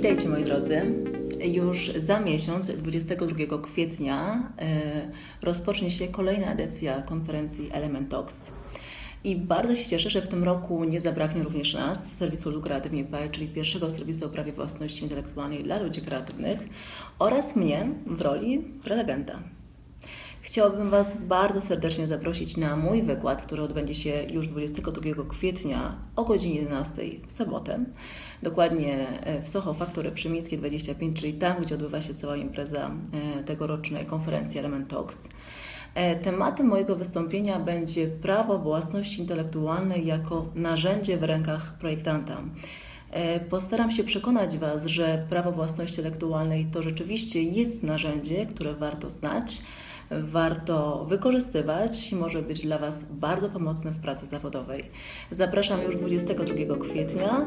Witajcie moi drodzy. Już za miesiąc, 22 kwietnia, e, rozpocznie się kolejna edycja konferencji Element Talks. I bardzo się cieszę, że w tym roku nie zabraknie również nas, serwisu Lukreatywnie.pl, czyli pierwszego serwisu o prawie własności intelektualnej dla ludzi kreatywnych oraz mnie w roli prelegenta. Chciałabym Was bardzo serdecznie zaprosić na mój wykład, który odbędzie się już 22 kwietnia o godzinie 11 w sobotę. Dokładnie w Soho Factory przy Mińskiej 25, czyli tam, gdzie odbywa się cała impreza e, tegorocznej konferencji Element Talks. E, tematem mojego wystąpienia będzie prawo własności intelektualnej jako narzędzie w rękach projektanta. E, postaram się przekonać Was, że prawo własności intelektualnej to rzeczywiście jest narzędzie, które warto znać warto wykorzystywać i może być dla Was bardzo pomocne w pracy zawodowej. Zapraszam już 22 kwietnia